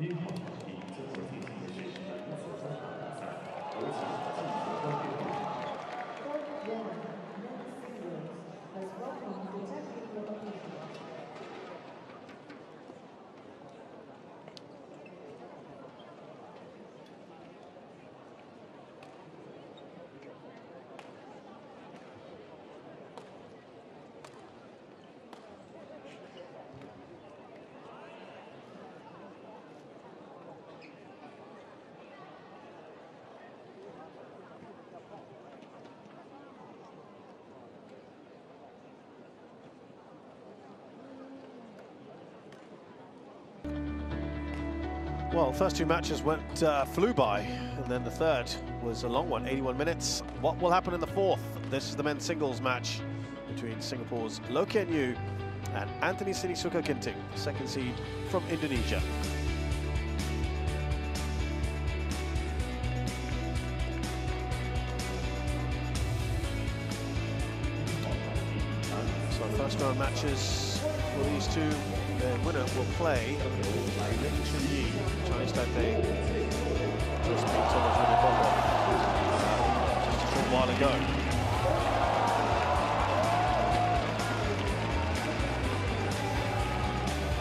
一 Well, first two matches went uh, flew by, and then the third was a long one, 81 minutes. What will happen in the fourth? This is the men's singles match between Singapore's Loh Kean Yew and Anthony Sinisuka Ginting, second seed from Indonesia. So first round matches for these two. The winner will play Lin Chunyi, Chinese Taipei. Just beat Thomas Winnie just a short while ago.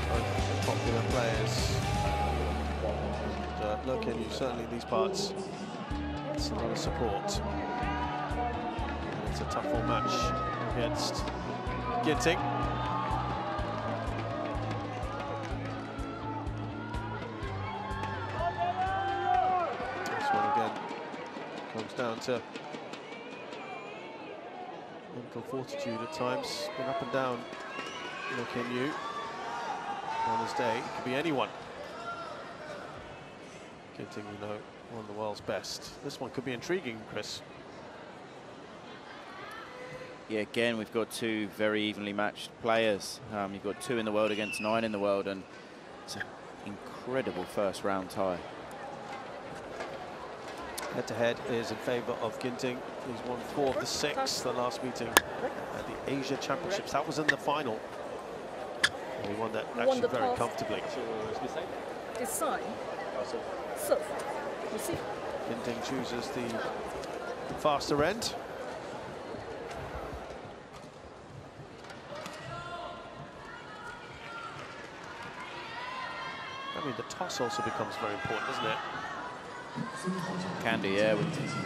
Both popular players. And uh, Yu certainly these parts. It's a lot of support. It's a tough one match against Ginting. To mental fortitude at times. Been up and down. Loh Kean Yew on his day. It could be anyone. Ginting, you know, one of the world's best. This one could be intriguing, Chris. Yeah, again, we've got two very evenly matched players. Um, you've got two in the world against nine in the world, and it's an incredible first round tie. Head-to-head is in favour of Ginting. He's won four of the six, the last meeting at the Asia Championships. That was in the final. And he won that actually the very comfortably. Decide. Serve. Receive. Ginting chooses the faster end. I mean, the toss also becomes very important, doesn't it? Can do, yeah, with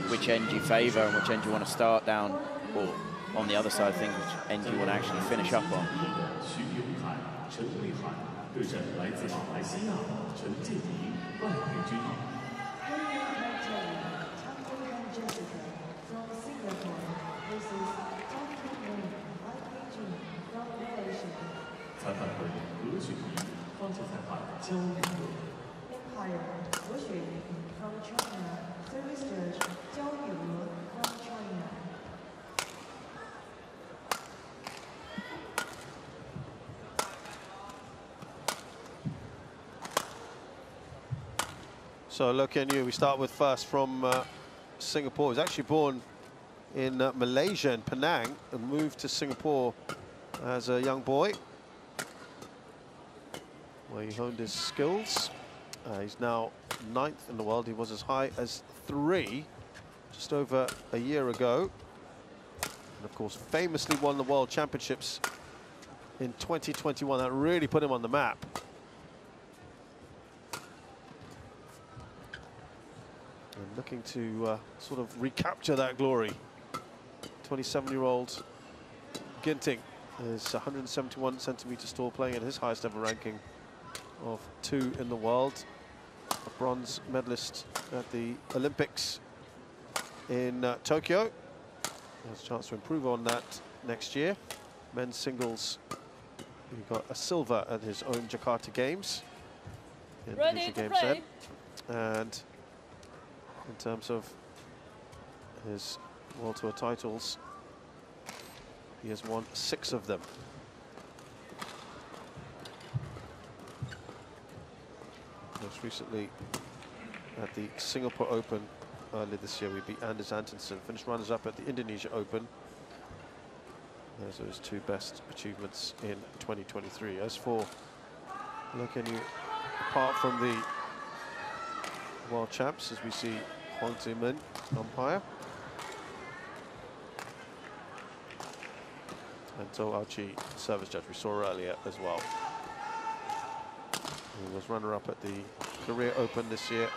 which end you favour and which end you want to start down, or on the other side of things, which end you want to actually finish up on. So Loh Kean Yew, we start with first from uh, Singapore. He's actually born in uh, Malaysia, in Penang, and moved to Singapore as a young boy, where he honed his skills. Uh, he's now ninth in the world. He was as high as three just over a year ago. And of course, famously won the World Championships in 2021. That really put him on the map. and looking to uh, sort of recapture that glory. 27-year-old Ginting is 171 centimeters tall, playing at his highest ever ranking of two in the world. A bronze medalist at the Olympics in uh, Tokyo. Has a chance to improve on that next year. Men's singles, he got a silver at his own Jakarta Games. Ready to Games play. then. And in terms of his World Tour titles, he has won six of them. Most recently at the Singapore Open earlier this year, we beat Anders Antonsen, finished runners-up at the Indonesia Open. Those are his two best achievements in 2023. As for Yu, apart from the world champs as we see Huang Zimin umpire. And Zhou Aoqi, service judge, we saw earlier as well. He was runner-up at the Korea Open this year.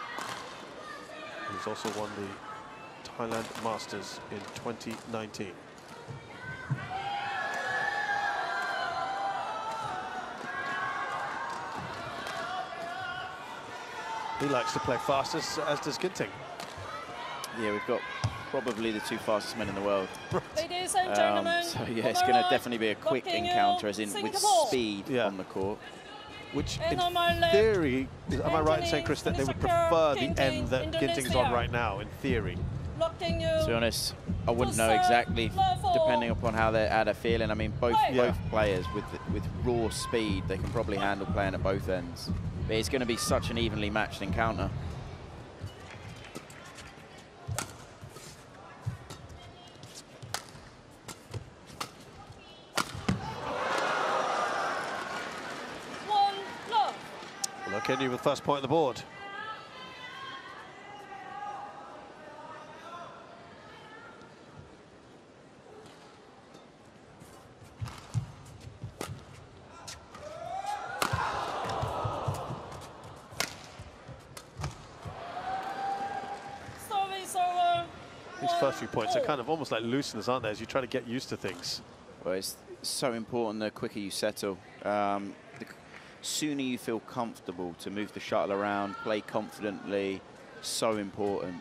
He's also won the Thailand Masters in 2019. He likes to play fast, as, as does Ginting. Yeah, we've got probably the two fastest men in the world. Ladies Um, gentlemen, so yeah, it's going to definitely be a quick encounter, as in with speed Yeah. on the court. Which, in on my left, theory, am I right in saying, Chris, that they would prefer the end that Ginting's on right now, in theory? To be honest, I wouldn't know exactly, depending upon how they're, how they're feeling. I mean, both Yeah. both players with with raw speed, they can probably handle playing at both ends. But it's going to be such an evenly matched encounter. One love. Well, Kenny with first point on the board. Points are kind of almost like looseners, aren't they, as you try to get used to things. Well, it's so important the quicker you settle. Um, the sooner you feel comfortable to move the shuttle around, play confidently, so important.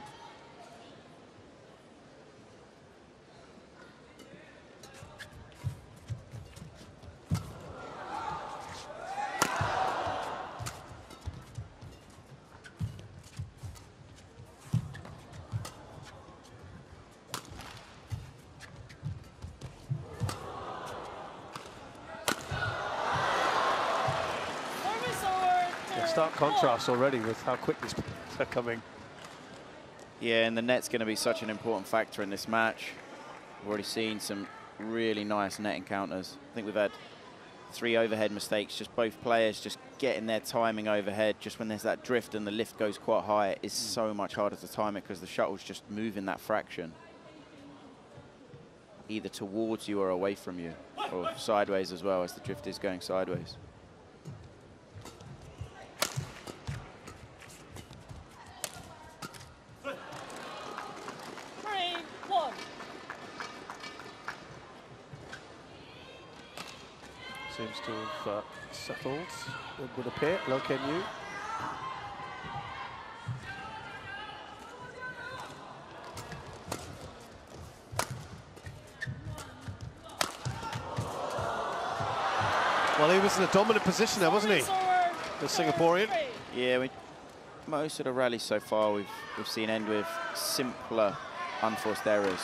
Contrast already with how quick these points are coming. Yeah, and the net's going to be such an important factor in this match. We've already seen some really nice net encounters. I think we've had three overhead mistakes, just both players just getting their timing overhead. Just when there's that drift and the lift goes quite high, it is so much harder to time it because the shuttle's just moving that fraction. Either towards you or away from you, or sideways as well as the drift is going sideways. Three, one. Seems to have uh, settled, it would appear. Loh Kean Yew. Well, he was in a dominant position there, wasn't he? The Singaporean. Yeah, we, most of the rallies so far we've we've seen end with simpler, unforced errors,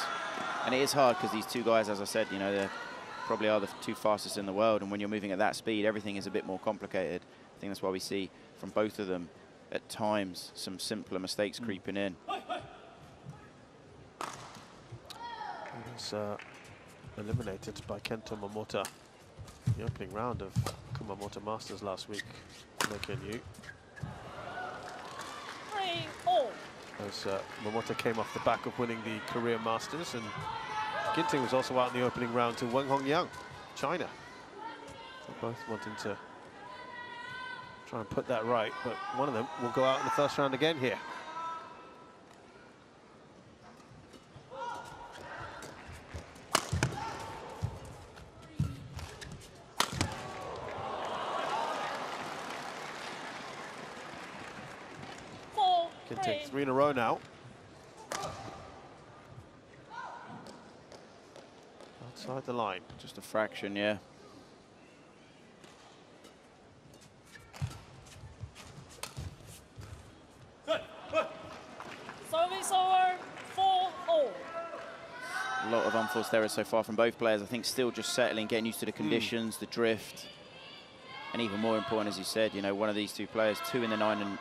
and it is hard because these two guys, as I said, you know, they probably are the two fastest in the world, and when you're moving at that speed, everything is a bit more complicated. I think that's why we see from both of them at times some simpler mistakes creeping in. He was uh, eliminated by Kento Momota in the opening round of Kumamoto Masters last week. Loh Kean Yew. Three, all. as uh, Momota came off the back of winning the Korea Masters and Ginting was also out in the opening round to Weng Hong Yang, China. So both wanting to try and put that right, but one of them will go out in the first round again here. Four, Ginting three. three in a row now. Outside the line. Just a fraction, yeah. Service over. Four, all. A lot of unforced errors so far from both players. I think still just settling, getting used to the hmm. conditions, the drift. And even more important, as you said, you know, one of these two players, two in the nine and,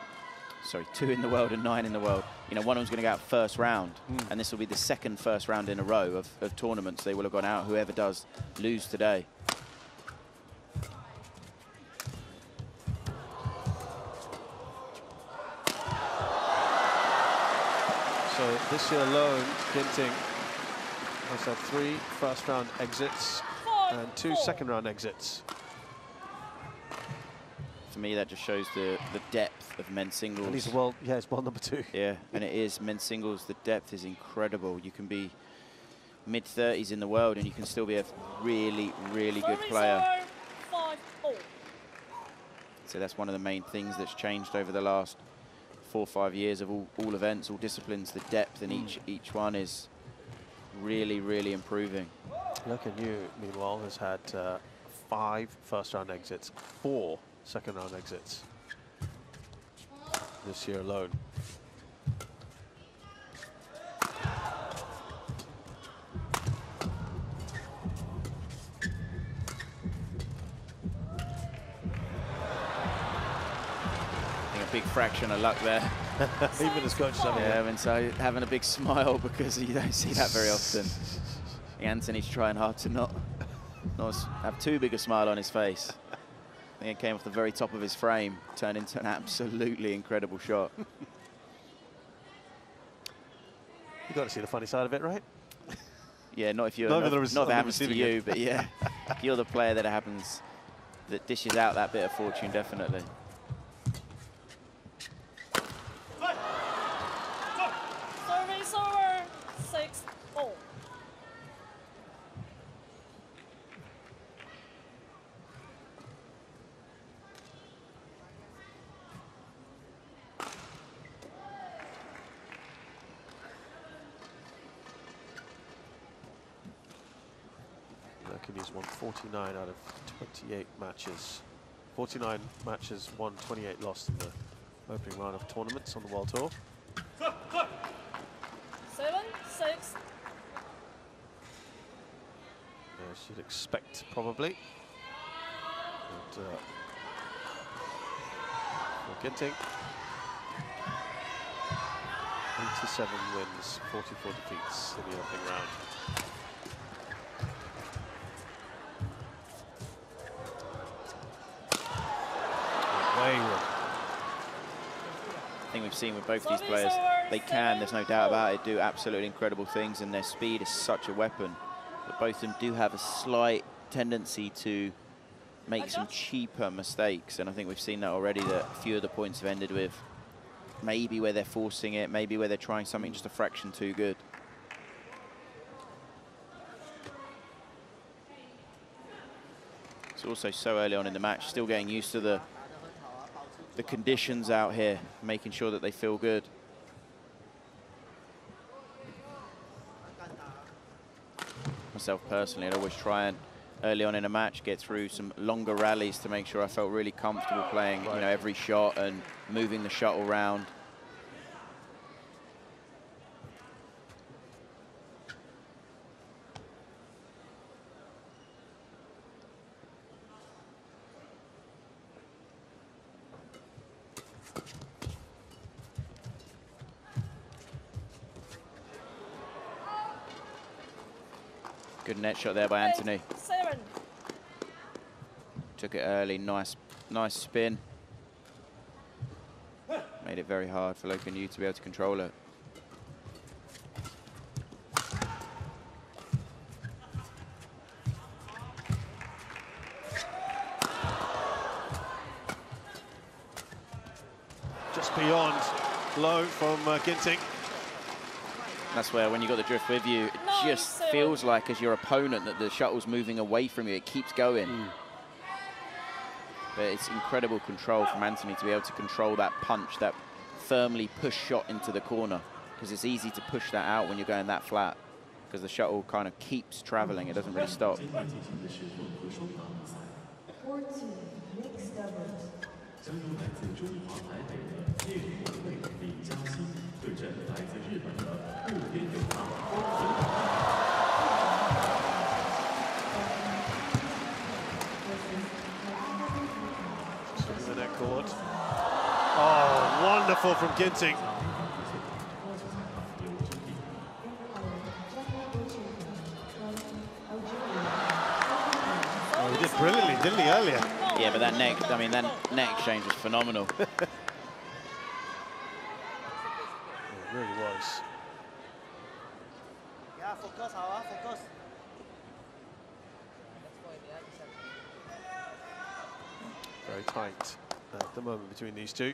sorry, two in the world and nine in the world. You know, one of them's going to go out first round. Hmm. And this will be the second first round in a row of, of tournaments they will have gone out, whoever does lose today. So this year alone, Ginting has had three first round exits and two second round exits. For me, that just shows the, the depth of men's singles. And he's world, yeah, he's world number two. Yeah, and it is men's singles. The depth is incredible. You can be mid 30s in the world, and you can still be a really, really good player. over, five, all. So that's one of the main things that's changed over the last four or five years of all, all events, all disciplines. The depth in each each one is really, really improving. Look Yu, meanwhile, has had uh, five first round exits, four second round exits this year alone. Fraction of luck there. Even his coach Yeah, and so having a big smile because you don't see that very often. Anthony's trying hard to not, not have too big a smile on his face. I think it came off the very top of his frame, turned into an absolutely incredible shot. you got to see the funny side of it, right? Yeah, not if you're Not not, not somebody happens to receiving it. you, but yeah, you're the player that it happens that dishes out that bit of fortune, definitely. Service over, six, all. Loh Kean has won 49 out of 28 matches. 49 matches, won 28 lost in the opening round of tournaments on the World Tour. Seven, six, As you'd expect, probably. And, uh, for Ginting, 87 wins, 44 defeats in the opening round. We've seen with both these players, they can, there's no doubt about it, do absolutely incredible things, and their speed is such a weapon. But both of them do have a slight tendency to make some cheaper mistakes, and I think we've seen that already, that a few of the points have ended with maybe where they're forcing it, maybe where they're trying something just a fraction too good. It's also so early on in the match, still getting used to the the conditions out here, making sure that they feel good. Myself personally, I'd always try and early on in a match get through some longer rallies to make sure I felt really comfortable playing, you know, every shot and moving the shuttle round. Net shot there by Anthony. Took it early, nice, nice spin. Made it very hard for Loh Kean Yew to be able to control it. Just beyond low from uh, Ginting. That's where when you got the drift with you, it Nine, just seven. feels like as your opponent that the shuttle's moving away from you. It keeps going. Hmm. But it's incredible control from Anthony to be able to control that punch, that firmly push shot into the corner. Because it's easy to push that out when you're going that flat. Because the shuttle kind of keeps traveling, it doesn't really stop. Oh, from Ginting. Oh, he did brilliantly, didn't he, earlier? Yeah, but that neck, I mean, that neck exchange was phenomenal. It really was. fokus 好啊，fokus。Very tight at the moment between these two.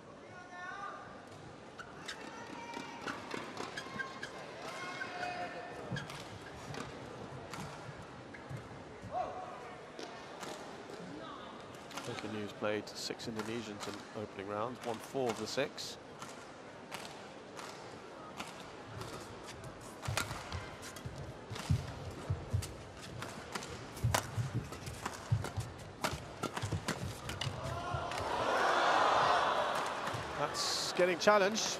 played six Indonesians in opening rounds, won four of the six. That's getting challenged.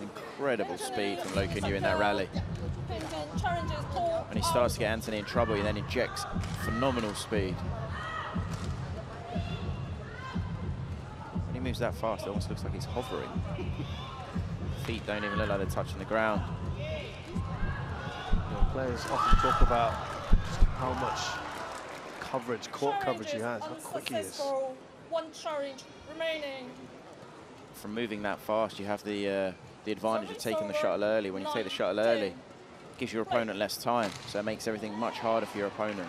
Incredible speed from Loh Kean Yew in that rally. And he starts to get Anthony in trouble, he then injects phenomenal speed. Moves that fast, it almost looks like he's hovering. Feet don't even look like they're touching the ground. You know, players often talk about just how much coverage, court coverage he has, how quick he is. One challenge remaining. From moving that fast, you have the uh, the advantage of taking the shuttle early. When you take the shuttle early, it gives your opponent less time, so it makes everything much harder for your opponent.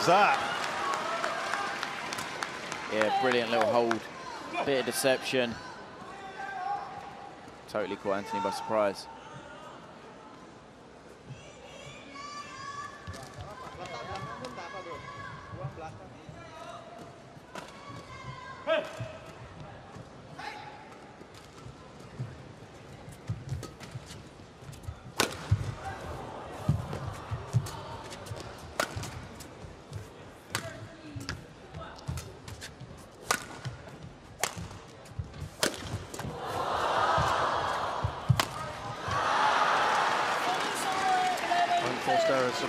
Was that? Yeah, brilliant little hold. Bit of deception. Totally caught Anthony by surprise.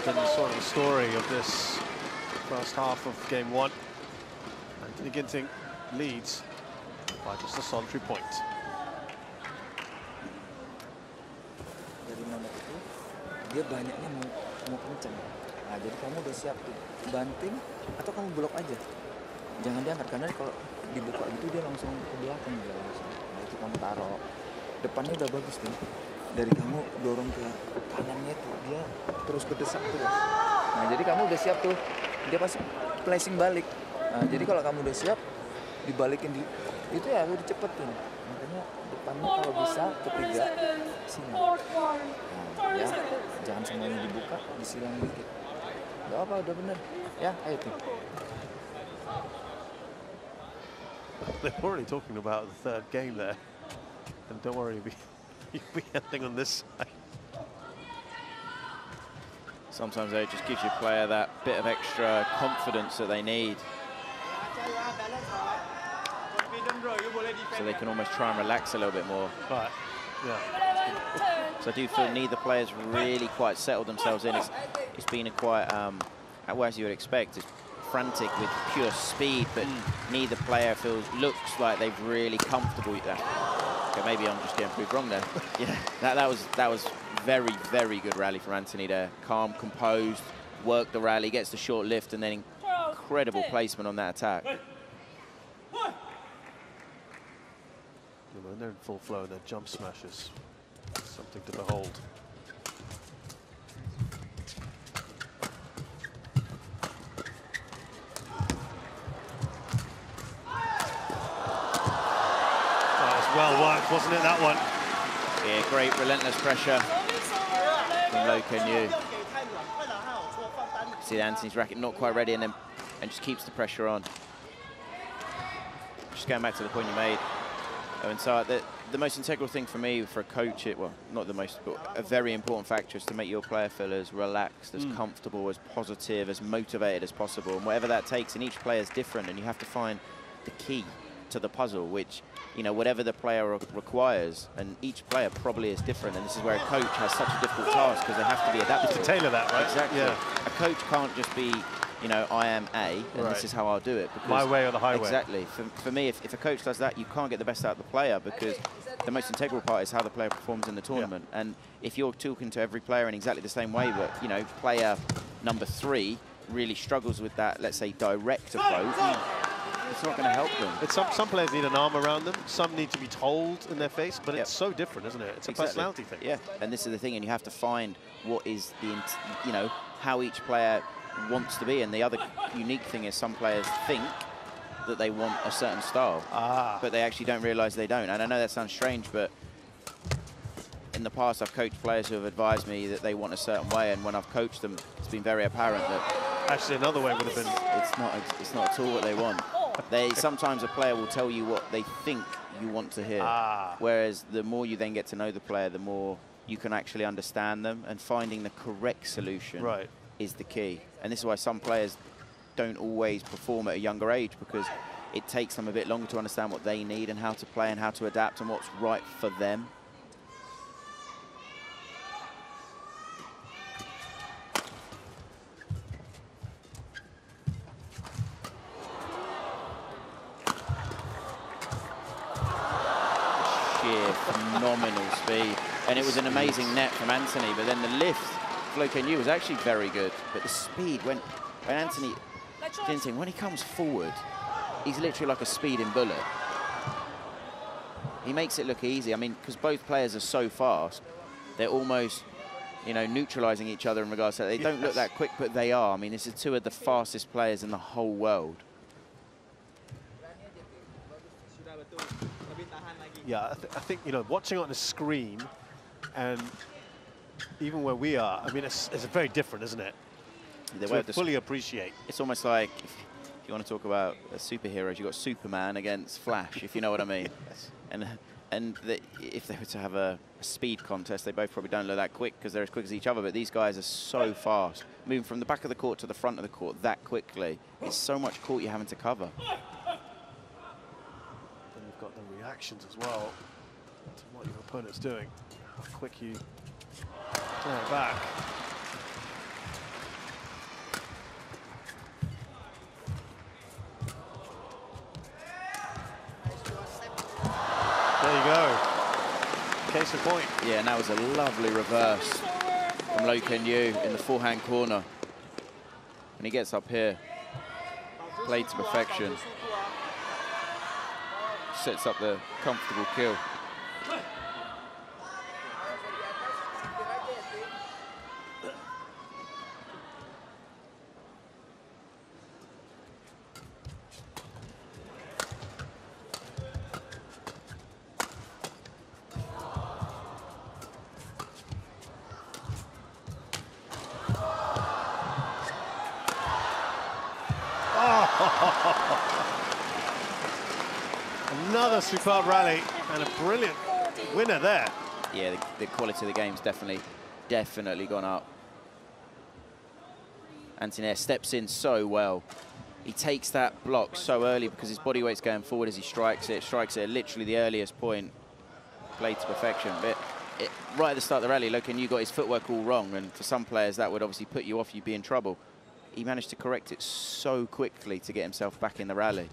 Been sort of the story of this first half of game one. Anthony Ginting leads by just a solitary point. dia banyaknya mau mau kenceng nah jadi kamu udah siap tuh banting atau kamu blok aja? Jangan diangkat karena kalau dibuka gitu dia langsung ke belakang dia. Langsung. Nah itu kamu taruh. Depannya udah bagus tuh dari kamu dorong ke kanannya tuh dia terus berdesak terus nah jadi kamu udah siap tuh dia pasti placing balik nah jadi kalau kamu udah siap dibalikin di itu ya udah cepetin makanya depannya kalau bisa 30 ketiga sini. Nah, 30 ya, jangan semuanya dibuka, disilang dikit. Gak apa, udah bener. Ya, ayo tuh. They're already talking about the third game there. And don't worry, you'll be, you'll be ending on this side. Sometimes it just gives your player that bit of extra confidence that they need, Ajar ya, balance. Confident bro, you boleh defend. so they can almost try and relax a little bit more. Right, yeah. So I do feel neither players really quite settled themselves in. It's, it's been a quite, um, as you would expect, it's frantic with pure speed, but neither player feels looks like they've really comfortable. with that. Okay, maybe I'm just getting proved wrong there. yeah, that, that was that was very very good rally for Anthony there. Calm, composed, worked the rally, gets the short lift, and then incredible placement on that attack. When they're in full flow, they're jump smashes. Something to behold. That was well worked, wasn't it, that one? Yeah, great relentless pressure. From Loh. See Anthony's racket not quite ready and then and just keeps the pressure on. Just going back to the point you made, Owen Sark, uh, the, the most integral thing for me for a coach, it, well, not the most, but a very important factor is to make your player feel as relaxed, as hmm. comfortable, as positive, as motivated as possible. And whatever that takes, and each player is different, and you have to find the key to the puzzle, which, you know, whatever the player re requires, and each player probably is different. And this is where a coach has such a difficult task because they have to be adaptable. To tailor that, right? Exactly. Yeah. A coach can't just be, you know, I am A, and Right. this is how I'll do it. Because My way or the highway. Exactly. For, for me, if, if a coach does that, you can't get the best out of the player because the most integral part is how the player performs in the tournament. And if you're talking to every player in exactly the same way, but, you know, player number three really struggles with that, let's say, direct approach, it's not going to help them. It's some, some players need an arm around them. Some need to be told in their face, but Yep. it's so different, isn't it? It's a Exactly. personality thing. Yeah, and this is the thing, and you have to find what is the, you know, how each player wants to be. And the other unique thing is some players think that they want a certain style, Ah. but they actually don't realise they don't. And I know that sounds strange, but in the past I've coached players who have advised me that they want a certain way, and when I've coached them, it's been very apparent that Actually, another way would have been it's not it's not at all what they want. They sometimes a player will tell you what they think you want to hear. Ah. Whereas the more you then get to know the player, the more you can actually understand them and finding the correct solution Right. is the key. And this is why some players don't always perform at a younger age because it takes them a bit longer to understand what they need and how to play and how to adapt and what's right for them. Amazing net from Anthony, but then the lift, Flo Ken was actually very good. But the speed, when, when Anthony Let's. Ginting, when he comes forward, he's literally like a speeding bullet. He makes it look easy. I mean, because both players are so fast, they're almost, you know, neutralizing each other in regards to They don't look that quick, but they are. I mean, this is two of the fastest players in the whole world. Sudah betul. Tapi tahan lagi. Yeah, I, th I think, you know, watching on the screen and even where we are, I mean, it's, it's very different, isn't it? The to way of the fully appreciate. it's almost like if, if you want to talk about superheroes, you've got Superman against Flash, if you know what I mean. yes. And and the, if they were to have a, a speed contest, they both probably don't look that quick because they're as quick as each other. But these guys are so fast, moving from the back of the court to the front of the court that quickly. It's so much court you're having to cover. And you've got the reactions as well to what your opponent's doing. How quick you turn it back. There you go. Case in point. Yeah, and that was a lovely reverse from Loh Kean Yew in the forehand corner. And he gets up here, played to perfection. Sets up the comfortable kill. Superb rally and a brilliant winner there. yeah, the, the quality of the game's definitely, definitely gone up. Antonair steps in so well. He takes that block so early because his body weight's going forward as he strikes it. Strikes it literally the earliest point. Played to perfection. But it, right at the start of the rally, look, and you got his footwork all wrong. And for some players, that would obviously put you off. You'd be in trouble. He managed to correct it so quickly to get himself back in the rally.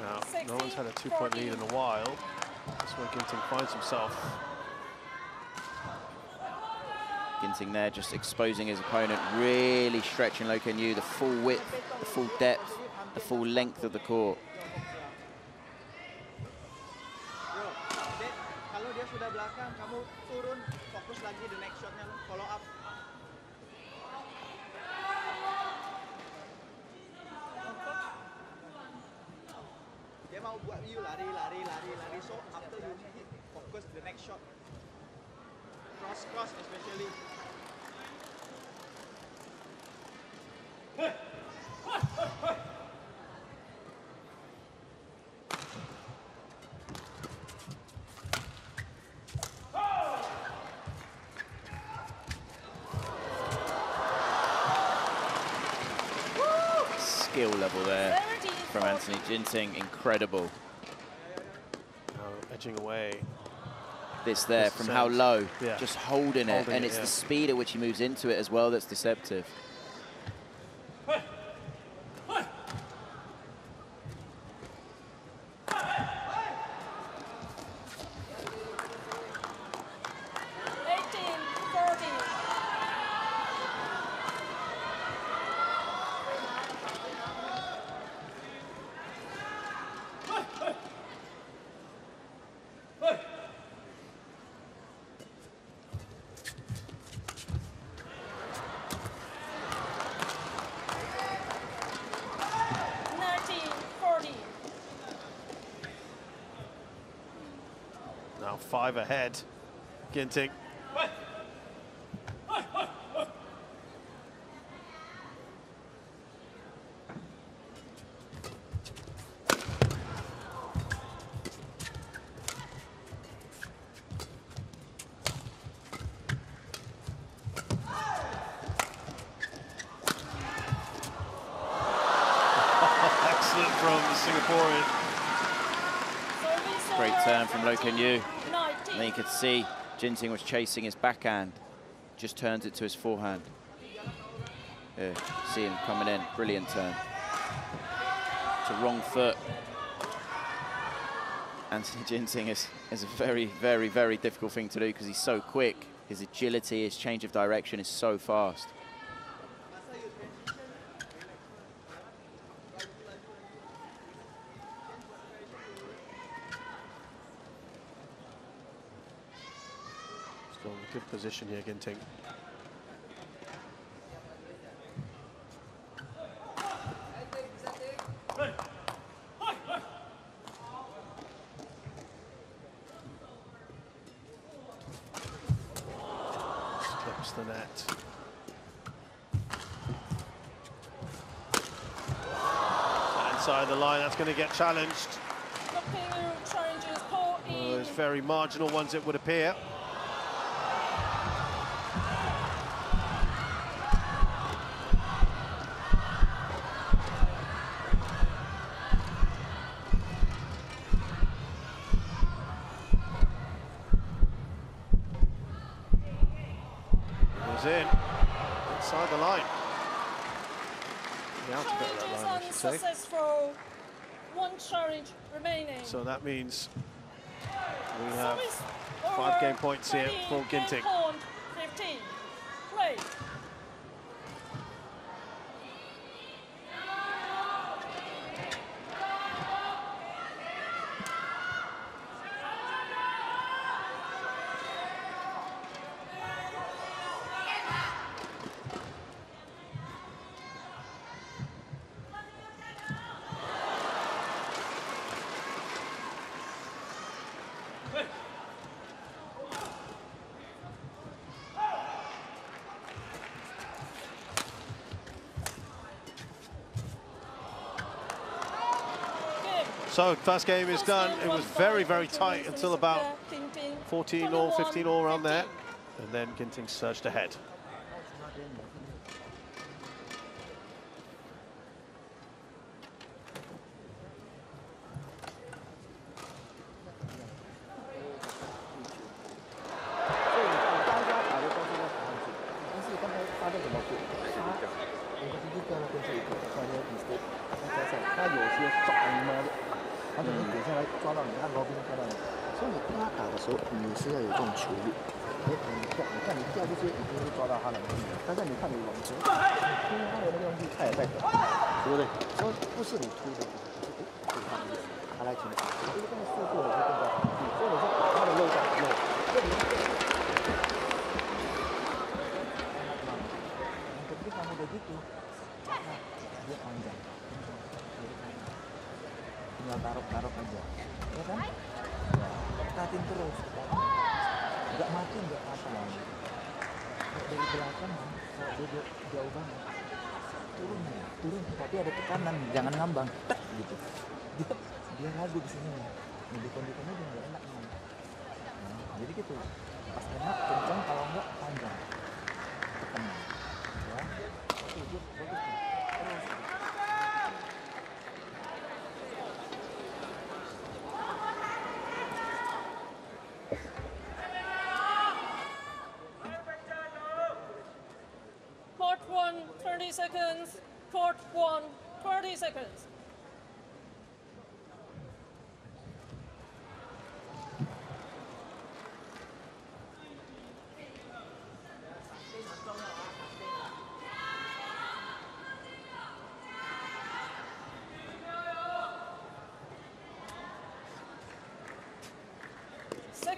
Now, no one's had a two-point lead in a while. That's where Ginting finds himself. Ginting there just exposing his opponent, really stretching Loh Kean Yew, the full width, the full depth, the full length of the court. Bro, Dek, kalau dia sudah belakang, kamu turun, fokus lagi the next shotnya lo, follow up. Dia dia mau buat you lari lari lari lari so after you hit focus the next shot cross cross especially Skill level there from Anthony Ginting, incredible. Edging away. This there, the from how low, Yeah. just holding it, and it, it's yeah. the speed at which he moves into it as well that's deceptive. Five ahead. Ginting. Excellent from the Singaporean. Great turn from Loh Kean Yew. 19. And then you could see Ginting was chasing his backhand, just turns it to his forehand. Yeah, see him coming in, brilliant turn. To wrong foot. Anthony Ginting is, is a very, very, very difficult thing to do because he's so quick. His agility, his change of direction is so fast. Good position here, Ginting. Slips the net. Inside the line, that's going to get challenged. Looking challenges Paul. Those very marginal ones, it would appear. It was in, inside the line. The outer bit of that Challenges line, I should say. unsuccessful. One challenge remaining. So that means we have five game points here for Ginting. point 15. Play. Game. So first game is done. It was very, very tight until about 14 all, 15 all around there. And then Ginting surged ahead.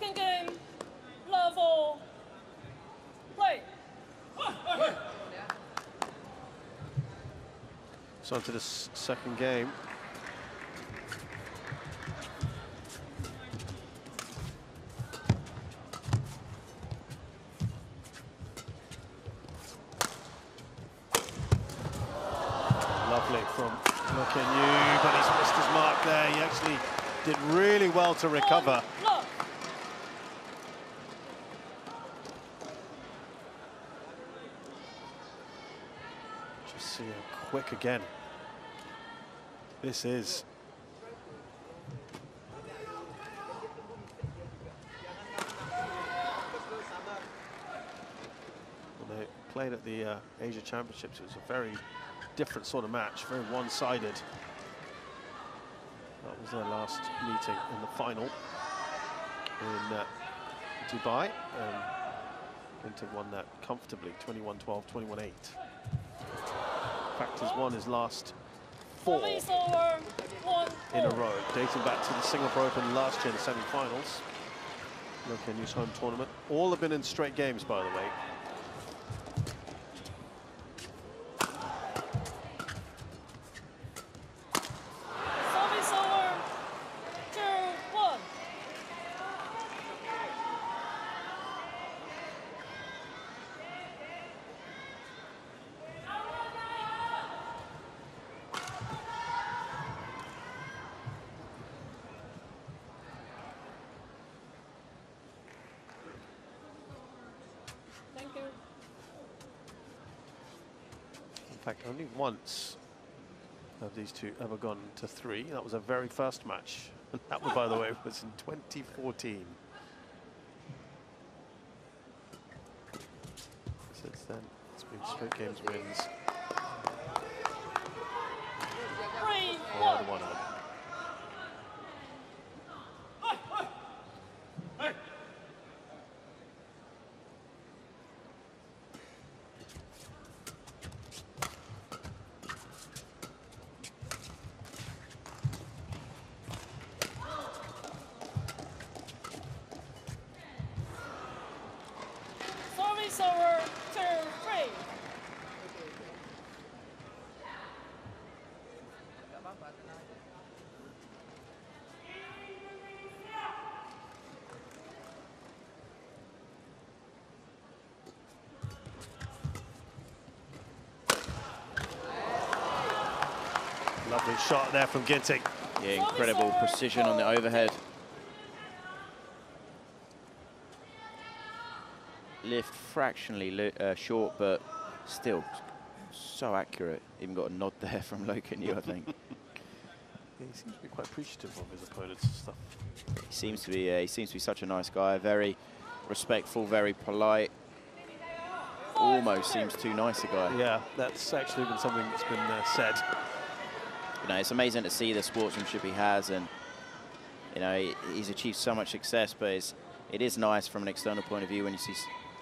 Second game, level, play. So to this second game. Lovely from Loh Kean Yew, but he's missed his mark there. He actually did really well to recover. Love. Just see how quick again. This is. They played at the uh, Asia Championships, it was a very different sort of match, very one-sided. That was their last meeting in the final in uh, Dubai. And Ginting won that comfortably, 21-12, 21-8 fact, he's won his last four. Um, one. in a row, dating back to the Singapore Open last year in the semi-finals. Loh Kean Yew's home tournament. All have been in straight games, by the way. Service over. Two. One. Thank you. In fact, only once have these two ever gone to three. That was a very first match. And that by the way, was in 2014. Since then, it's been straight games wins Lovely shot there from Ginting. Yeah, incredible precision on the overhead. Lift fractionally uh, short, but still so accurate. Even got a nod there from Loh Kean Yew, I think. He seems to be quite appreciative of his opponents and stuff. He seems to be. Uh, he seems to be such a nice guy. Very respectful, very polite. Almost seems too nice a guy. Yeah, that's actually been something that's been uh, said. Know, it's amazing to see the sportsmanship he has, and you know, he, he's achieved so much success. But it's, it is nice from an external point of view when you see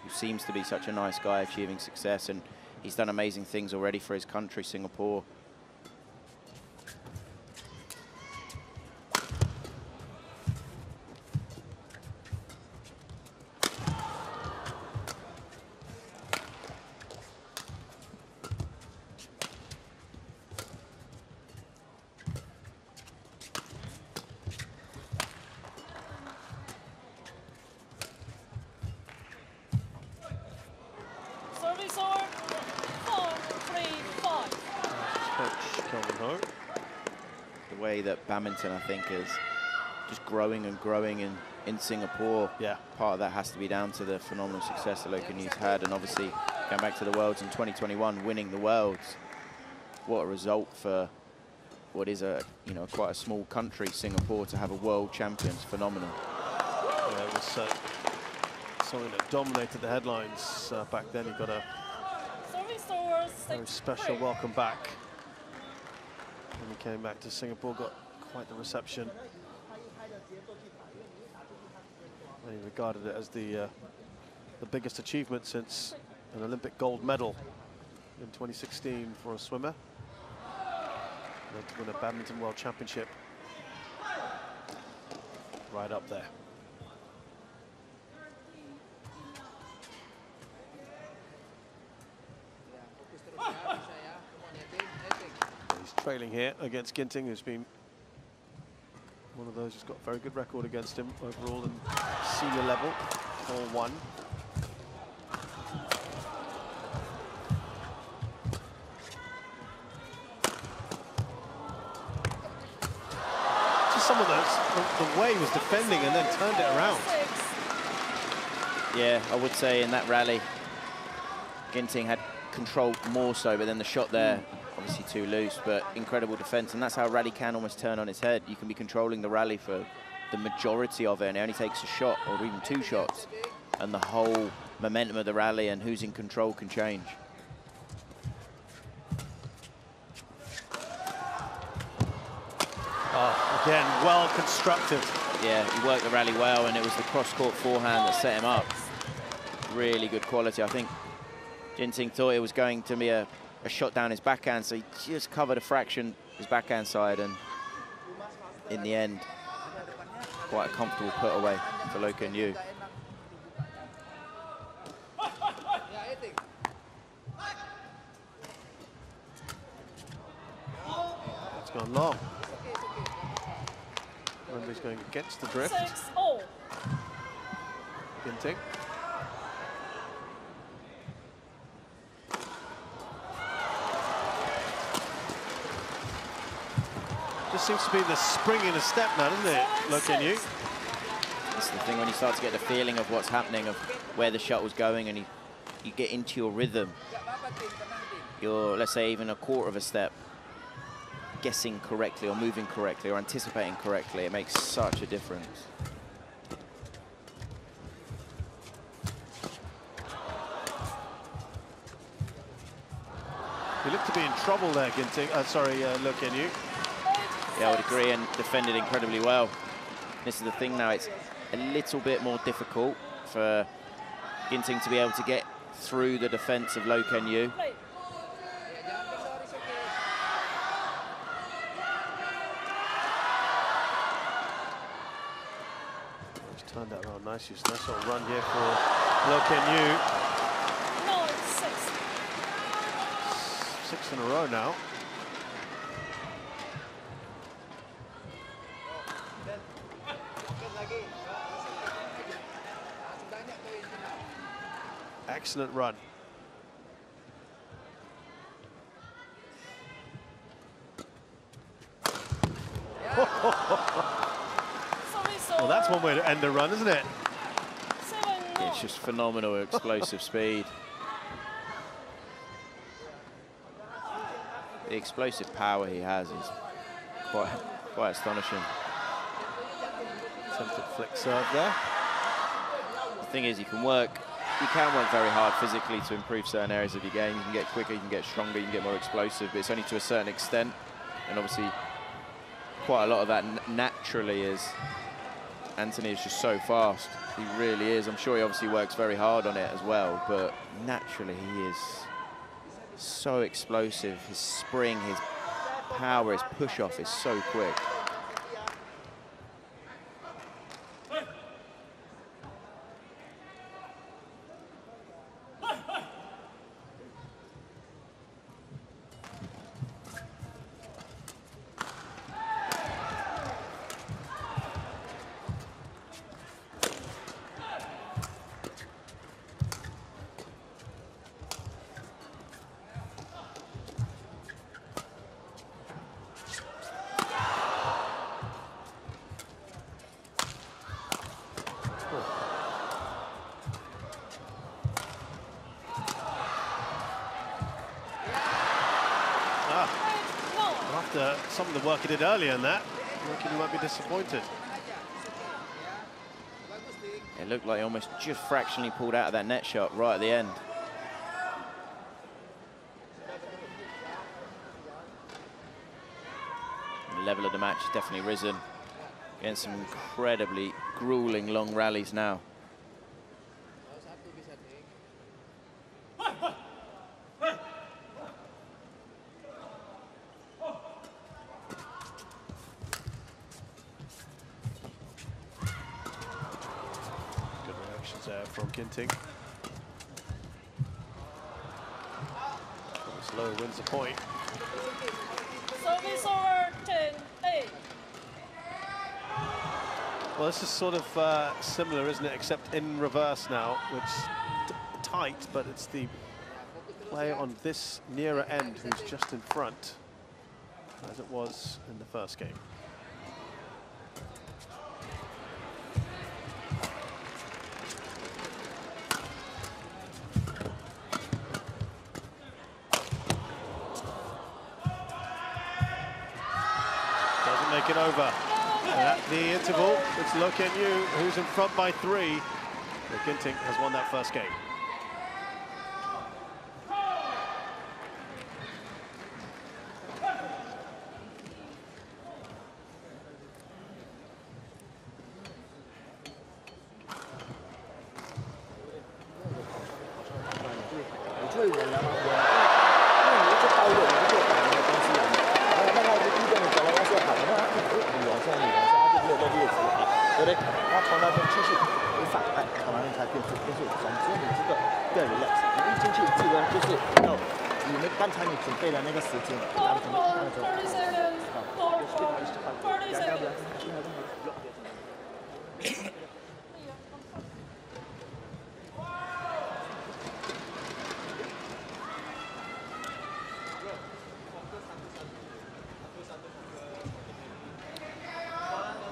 who seems to be such a nice guy achieving success, and he's done amazing things already for his country, Singapore. Way that badminton, I think, is just growing and growing in, in Singapore. Yeah. Part of that has to be down to the phenomenal success that Loh Kean Yew's had, and obviously going back to the Worlds in 2021, winning the Worlds. What a result for what is a you know quite a small country, Singapore, to have a world champion. It's phenomenal. Yeah, it was uh, something that dominated the headlines uh, back then. He got a very special welcome back. When he came back to Singapore, got quite the reception. He regarded it as the uh, the biggest achievement since an Olympic gold medal in 2016 for a swimmer. And to win a badminton world championship right up there. He's trailing here against Ginting, who's been one of those who's got a very good record against him overall and senior level, 4-1. Just some of those, the, the way he was defending and then turned it around. Yeah, I would say in that rally, Ginting had control more so, but then the shot there, obviously too loose, but incredible defense. And that's how rally can almost turn on its head. You can be controlling the rally for the majority of it, and it only takes a shot or even two shots, and the whole momentum of the rally and who's in control can change. Oh, again, well constructed. Yeah, he worked the rally well, and it was the cross-court forehand that set him up. Really good quality. I think Ginting thought it was going to be a, a shot down his backhand, so he just covered a fraction his backhand side, and in the end, quite a comfortable put away for Loh Kean Yew. It's gone long. Wembley's going against the drift. Six, oh. Ginting. Seems to be the spring in a step now, doesn't it? Loh Kean Yew. This is the thing when you start to get the feeling of what's happening, of where the shot was going, and you, you get into your rhythm. You're, let's say, even a quarter of a step guessing correctly or moving correctly or anticipating correctly. It makes such a difference. He looked to be in trouble there, Ginting. Uh, sorry, uh, Loh Kean Yew. Yeah, I would agree, and defended incredibly well. This is the thing now, it's a little bit more difficult for Ginting to be able to get through the defence of Loh Kean Yew. Play. He's turned that around nicely. It's a nice little run here for Loh Kean Yew. Nine, six. Six in a row now. Excellent run. Serving. Well, that's one way to end a run, isn't it? Seven. It's just phenomenal explosive speed. The explosive power he has is quite, quite astonishing. Attempted flick serve there. The thing is, you can work, you can work very hard physically to improve certain areas of your game. You can get quicker, you can get stronger, you can get more explosive, but it's only to a certain extent. And obviously, quite a lot of that naturally is Anthony is just so fast. He really is. I'm sure he obviously works very hard on it as well, but naturally he is so explosive. His spring, his power, his push off is so quick. Some of the work he did earlier in that, he might be disappointed. It looked like he almost just fractionally pulled out of that net shot right at the end. The level of the match has definitely risen. Getting some incredibly grueling long rallies now. Good reactions there from Ginting. Thomas Lowe wins a point. Service over 10 8. Well, this is sort of uh, similar, isn't it? Except in reverse now, which tight, but it's the player on this nearer end who's just in front, as it was in the first game. It's look at you, who's in front by three. Ginting has won that first game. Court 1, 30 seconds. Court 1, 30 seconds.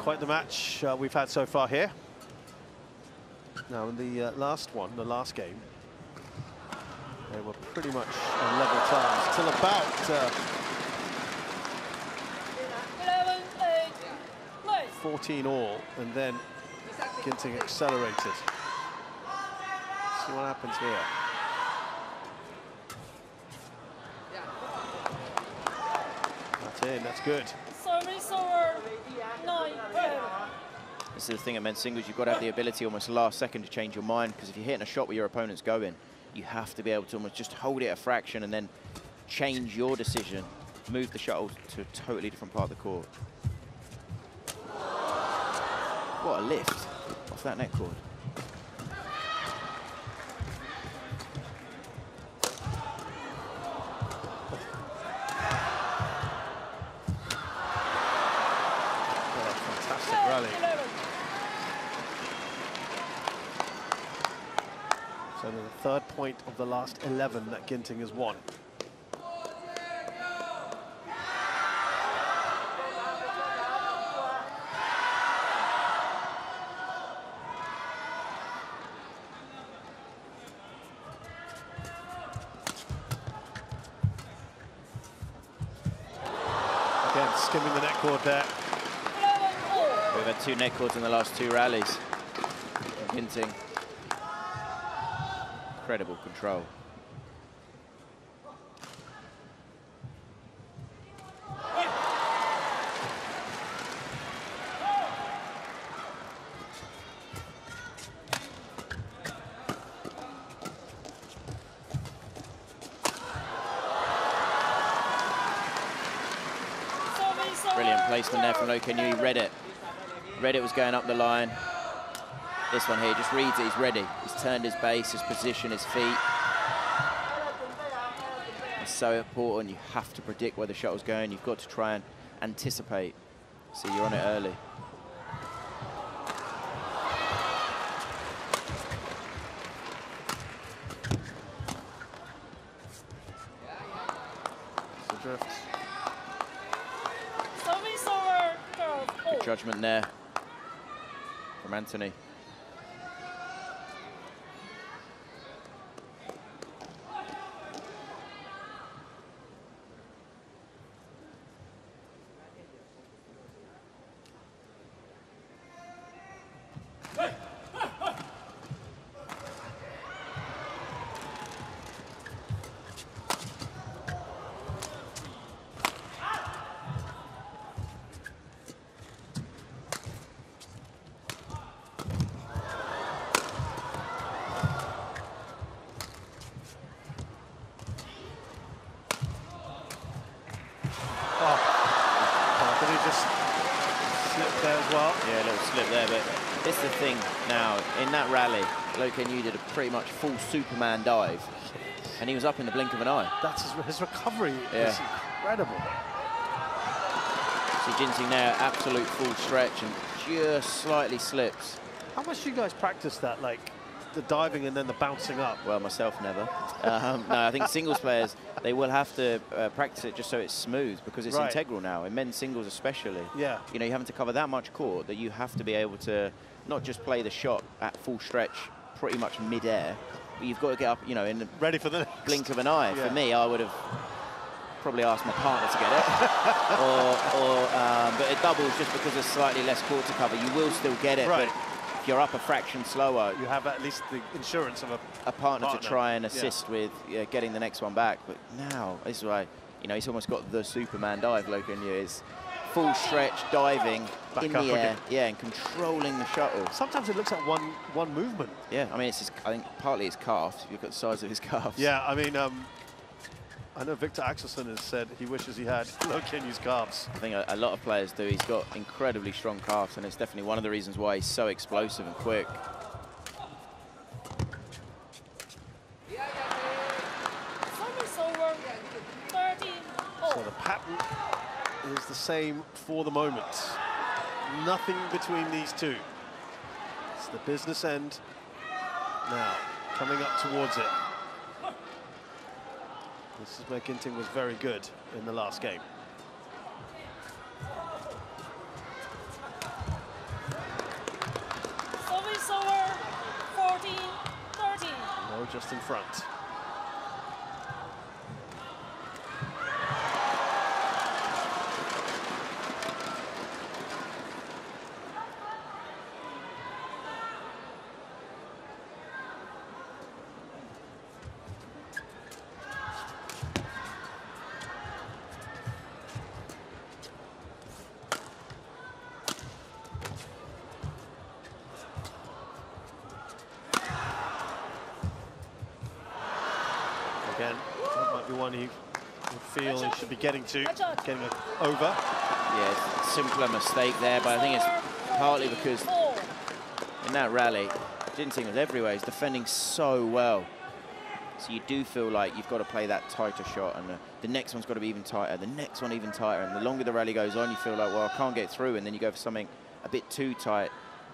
Quite the match uh, we've had so far here. Now, in the uh, last one, the last game, they were pretty much on level terms till about uh, 11 8. Play. 14 all, and then Ginting accelerated. See what happens here. That's in, that's good. Service over 9 This is the thing at men's singles, you've got to have the ability almost last second to change your mind because if you're hitting a shot where your opponent's going, you have to be able to almost just hold it a fraction and then change your decision, move the shuttle to a totally different part of the court. What a lift off that net cord. What a fantastic 12 rally. 11. So the third point the last 11 that Ginting has won. Again, skimming the net cord there. We've had two net cords in the last two rallies. Ginting. Incredible control. Brilliant placement there from 12 Loh Kean Yew. He read it. Read it was going up the line. This one here just reads it. He's ready. He's turned his base, his position, his feet. It's so important. You have to predict where the shuttle's going. You've got to try and anticipate. See, you're on it early. It's a drift. Service over 12 all. Good judgment there from Anthony. This is the thing now. In that rally, Loh Kean Yew did a pretty much full Superman dive, and he was up in the blink of an eye. That's his, his recovery Yeah. is incredible. See Ginting there, absolute full stretch, and just slightly slips. How much do you guys practice that, like the diving and then the bouncing up? Well, myself never. Um, no, I think singles players, they will have to uh, practice it just so it's smooth because it's Right. integral now. In men's singles especially, Yeah. you know, you're having to cover that much court that you have to be able to not just play the shot at full stretch pretty much mid-air, but you've got to get up, you know, in the Ready for the next. blink of an eye. Yeah. For me, I would have probably asked my partner to get it. or, or um, but it doubles just because there's slightly less court to cover. You will still get it, Right. but if you're up a fraction slower, You have at least the insurance of a. a partner, Partner, to try and yeah. assist with yeah, getting the next one back. But now, this is why, you know, he's almost got the Superman dive, Loh Kean Yew is full stretch diving Back in up the air, again. yeah, and controlling the shuttle. Sometimes it looks like one one movement. Yeah, I mean, it's his, I think partly his calves. If you look at the size of his calves. Yeah, I mean, um, I know Viktor Axelsen has said he wishes he had Loh Kean Yew's calves. I think a, a lot of players do. He's got incredibly strong calves, and it's definitely one of the reasons why he's so explosive and quick. Service over. 30. So the pattern is the same for the moment. Nothing between these two. It's the business end. Now, coming up towards it. This is where Ginting was very good in the last game. Service over. 40. 30. No, just in front. One he feel he should be getting to, getting over. Yeah, simpler mistake there, but I think it's partly because in that rally, Ginting was everywhere. He's defending so well. So you do feel like you've got to play that tighter shot, and the, the next one's got to be even tighter, the next one even tighter, and the longer the rally goes on, you feel like, well, I can't get through, and then you go for something a bit too tight,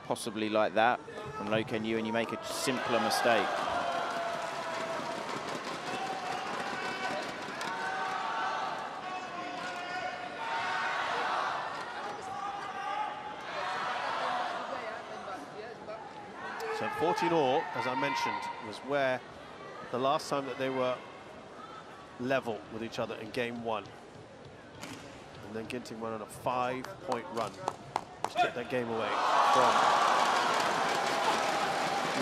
possibly like that from Loh Kean Yew, and you make a simpler mistake. So 14 all, as I mentioned, was where the last time that they were level with each other in game one. And then Ginting went on a five-point run, which took that game away from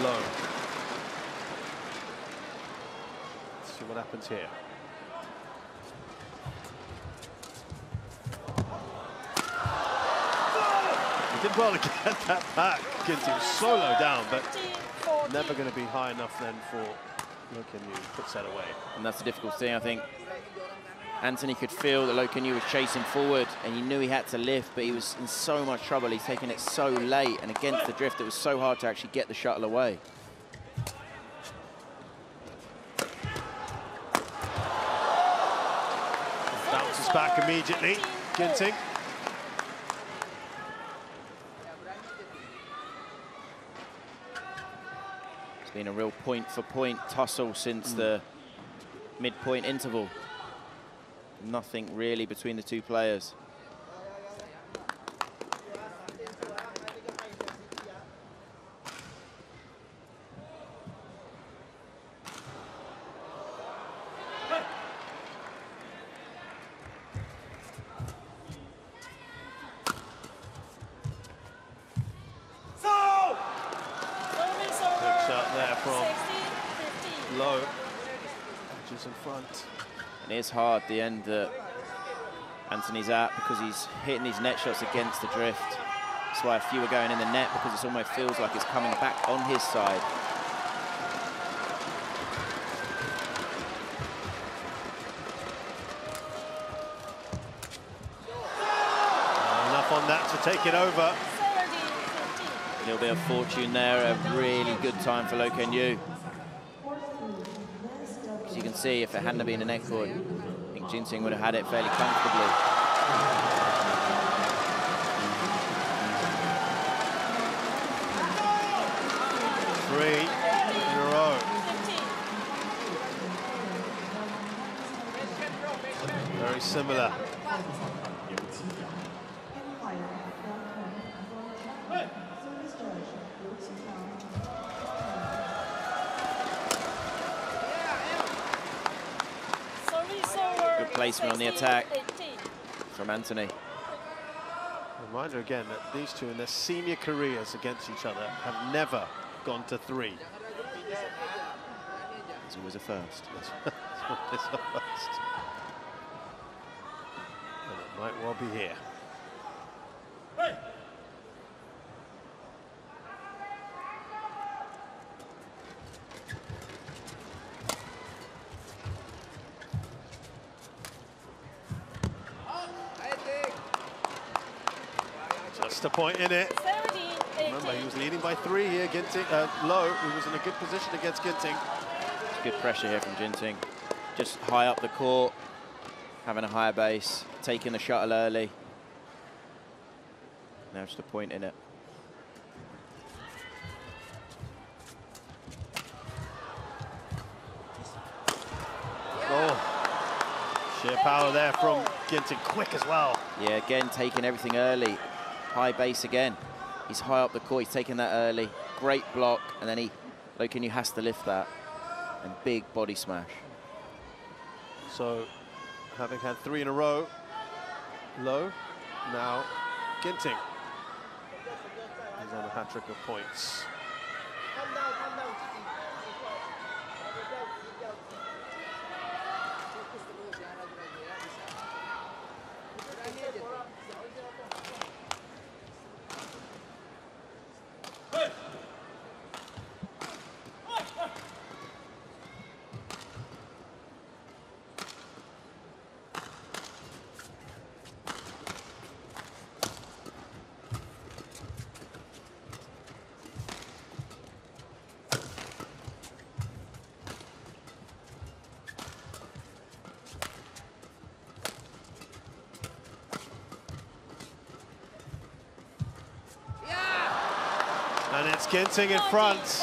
Loh. Let's see what happens here. He did well to get that back. Ginting so low down, but 50, 40. Never going to be high enough then for Loh Kean Yew puts that away. And that's the difficult thing, I think. Anthony could feel that Loh Kean was chasing forward and he knew he had to lift, but he was in so much trouble. He's taking it so late and against the drift, it was so hard to actually get the shuttle away. Bounces back immediately. Ginting. It's been a real point-for-point tussle since hmm. the midpoint interval. Nothing really between the two players. Service over. Good shot there from 60, 50. Loh. Which is in front. And it's hard the end that Anthony's at because he's hitting these net shots against the drift. That's why a few are going in the net because it almost feels like it's coming back on his side. Enough on that to take it over. 70, 50. A little bit of fortune there, a really good time for Loh Kean Yew. Can see, if it hadn't been a neck cord, I think Ginting would have had it fairly comfortably. Three in a row. Very similar. Placement on the attack. From Anthony. Reminder again that these two in their senior careers against each other have never gone to three. It's always a first. It's always a first. And it might well be here. Just a point in it. Remember, he was leading by three here. Ginting, uh, Loh, who was in a good position against Ginting. Good pressure here from Ginting. Just high up the court, having a higher base, taking the shuttle early. Now just a point in it. Oh, sheer power there from Ginting. Quick as well. Yeah, again, taking everything early. High base again. He's high up the court, he's taking that early. Great block, and then he, Loh Kean Yew has to lift that. And big body smash. So, having had three in a row, Loh, now Ginting. He's on a hat trick of points. Ginting in front.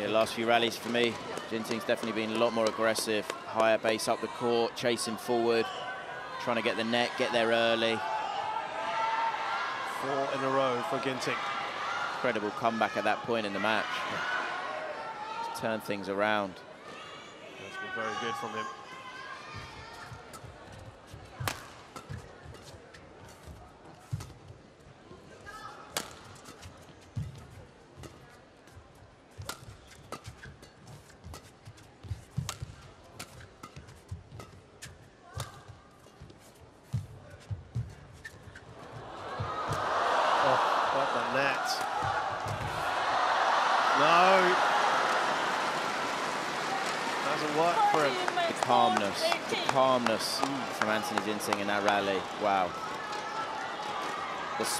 Yeah, last few rallies for me, Ginting's definitely been a lot more aggressive. Higher base up the court, chasing forward, trying to get the net, get there early. Four in a row for Ginting. Incredible comeback at that point in the match. Turn things around. That's been very good from him.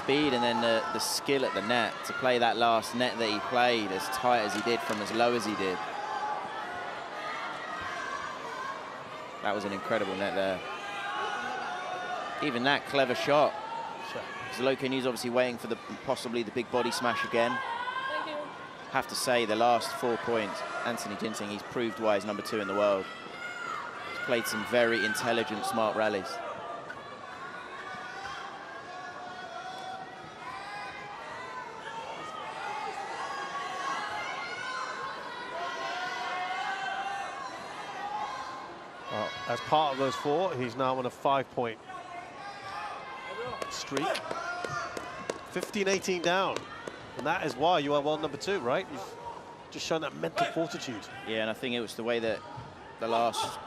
Speed and then the, the skill at the net to play that last net that he played as tight as he did from as low as he did. That was an incredible net there. Even that clever shot. Kean Yew's obviously waiting for the possibly the big body smash again. Have to say, the last four points, Anthony Ginting, he's proved why he's number two in the world. He's played some very intelligent, smart rallies. Well, as part of those four, he's now on a five-point streak. 15-18 down. And that is why you are world number two, right? You've just shown that mental fortitude. Yeah, and I think it was the way that the last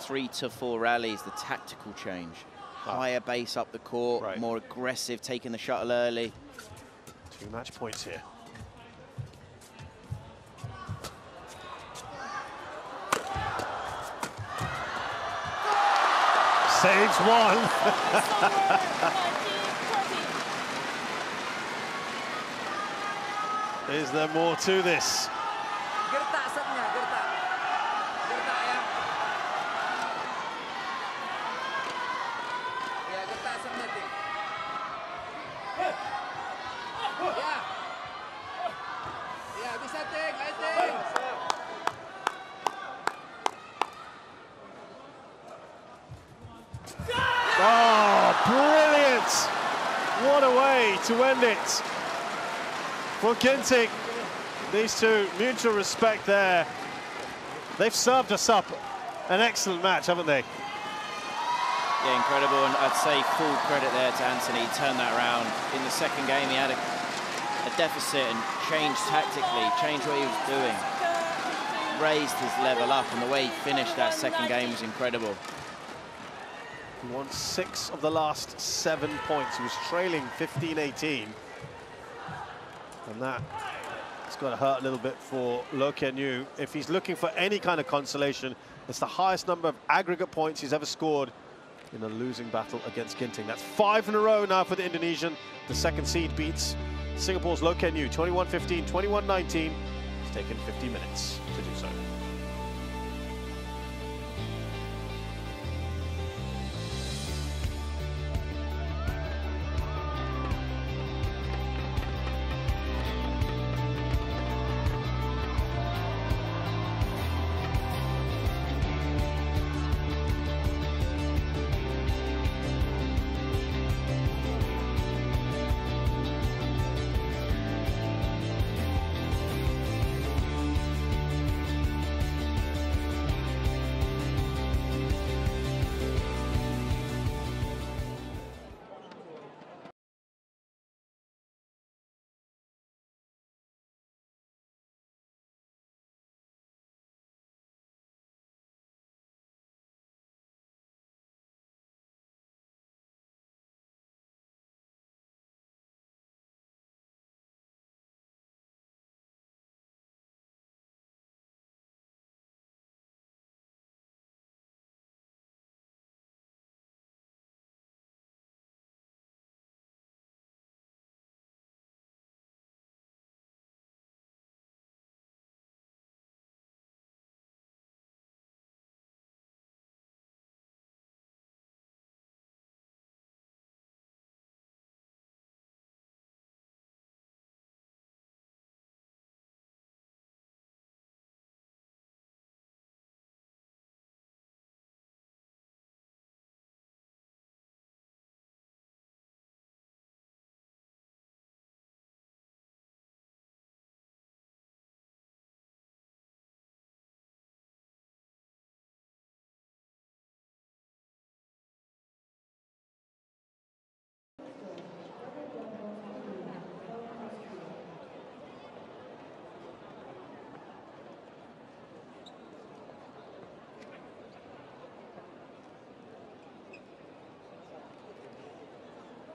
three to four rallies, the tactical change. Higher base up the court, Right. more aggressive, taking the shuttle early. Two match points here. saves one. Is there more to this? For Ginting. These two, mutual respect there. They've served us up an excellent match, haven't they? Yeah, incredible, and I'd say full credit there to Anthony. He turned that around. In the second game, he had a, a deficit and changed tactically, changed what he was doing, raised his level up, and the way he finished that second game was incredible. He won six of the last seven points. He was trailing 15-18. And that has got to hurt a little bit for Lo Yu. If he's looking for any kind of consolation, it's the highest number of aggregate points he's ever scored in a losing battle against Ginting. That's five in a row now for the Indonesian. The second seed beats Singapore's Lo Yu, 21-15, 21-19. It's taken 50 minutes to do so.